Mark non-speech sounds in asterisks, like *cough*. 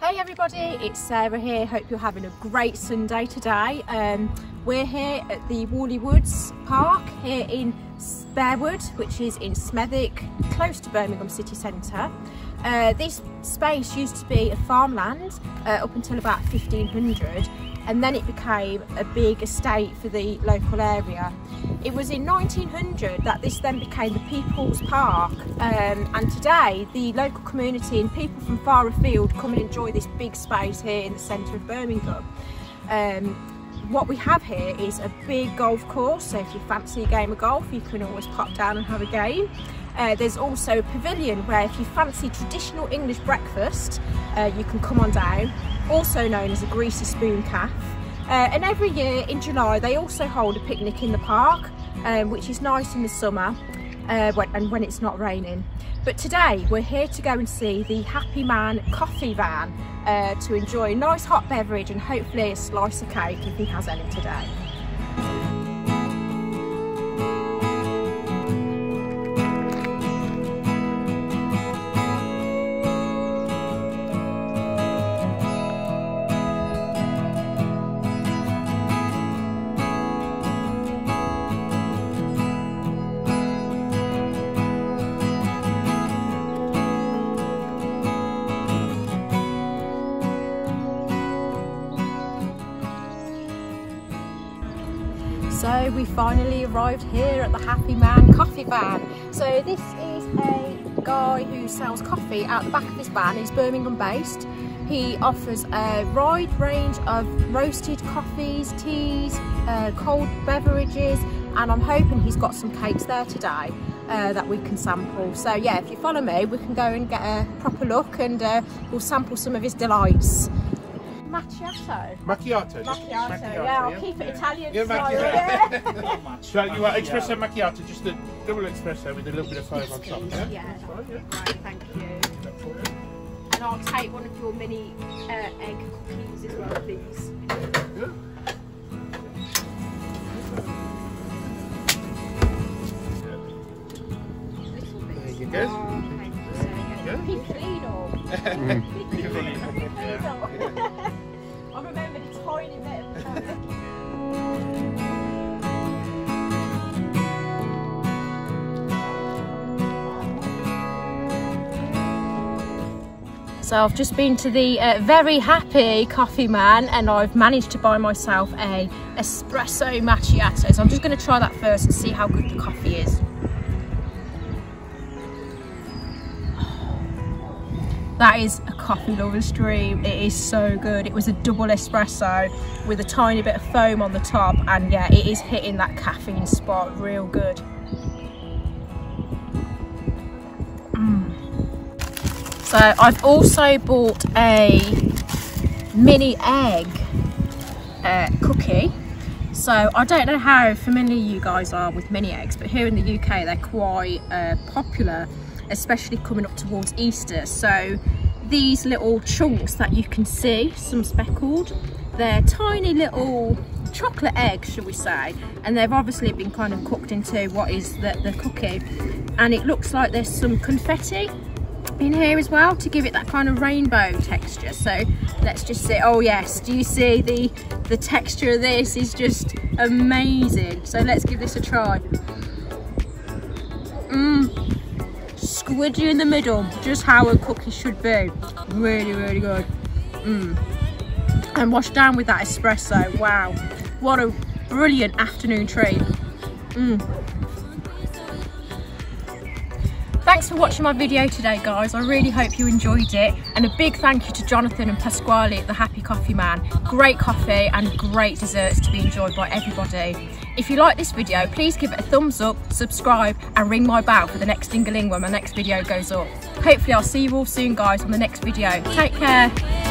Hey everybody, it's Sarah here. Hope you're having a great Sunday today. Um, we're here at the Warley Woods Park here in Bearwood, which is in Smethwick, close to Birmingham city centre. Uh, this space used to be a farmland uh, up until about 1500 and then it became a big estate for the local area. It was in 1900 that this then became the People's Park um, and today the local community and people from far afield come and enjoy this big space here in the centre of Birmingham. Um, what we have here is a big golf course so if you fancy a game of golf you can always pop down and have a game uh, there's also a pavilion where if you fancy traditional English breakfast uh, you can come on down also known as a greasy spoon caff uh, and every year in July they also hold a picnic in the park um, which is nice in the summer uh, when, and when it's not raining but today we're here to go and see the Happy Man coffee van uh, to enjoy a nice hot beverage and hopefully a slice of cake if he has any today. So we finally arrived here at the Happy Man coffee van. So this is a guy who sells coffee out the back of his van. He's Birmingham based. He offers a wide range of roasted coffees, teas, uh, cold beverages, and I'm hoping he's got some cakes there today uh, that we can sample. So yeah, if you follow me, we can go and get a proper look and uh, we'll sample some of his delights. Macchiato. Macchiato. Macchiato, yeah, I'll keep it Italian Yeah, style. macchiato. Yeah. *laughs* So you want espresso macchiato, just a double espresso with a little bit of foam on top, yeah? Yeah. That's fine, yeah. Right, thank you. And I'll take one of your mini uh, egg cookies as well, please. Good. There you go. Oh, thank you. So, yeah. Piccolino. *laughs* Piccolino. So I've just been to the uh, very happy coffee man and I've managed to buy myself a espresso macchiato. So I'm just going to try that first and see how good the coffee is. That is a coffee lover's dream. It is so good. It was a double espresso with a tiny bit of foam on the top and yeah, it is hitting that caffeine spot real good. So I've also bought a mini egg uh, cookie. So I don't know how familiar you guys are with mini eggs, but here in the UK they're quite uh, popular, especially coming up towards Easter. So these little chunks that you can see, some speckled, they're tiny little chocolate eggs, shall we say, and they've obviously been kind of cooked into what is the, the cookie. And it looks like there's some confetti in here as well to give it that kind of rainbow texture. So let's just see. Oh yes. Do you see the the texture of this is just amazing. So let's give this a try. Mmm, squidgy in the middle just how a cookie should be. Really really good. Mmm, and washed down with that espresso. Wow. What a brilliant afternoon treat. Mmm. Thanks for watching my video today guys, I really hope you enjoyed it and a big thank you to Jonathan and Pasquale at the Happy Coffee Man. Great coffee and great desserts to be enjoyed by everybody. If you like this video, please give it a thumbs up, subscribe and ring my bell for the next ding-a-ling when my next video goes up. Hopefully I'll see you all soon guys on the next video. Take care.